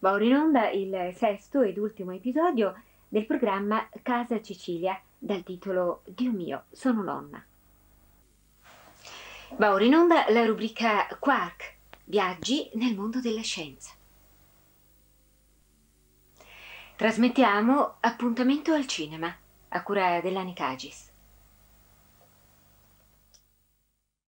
Va ora in onda il sesto ed ultimo episodio del programma Casa Cecilia dal titolo Dio mio, sono nonna. Va ora in onda la rubrica Quark, viaggi nel mondo della scienza. Trasmettiamo Appuntamento al cinema a cura dell'Anicagis.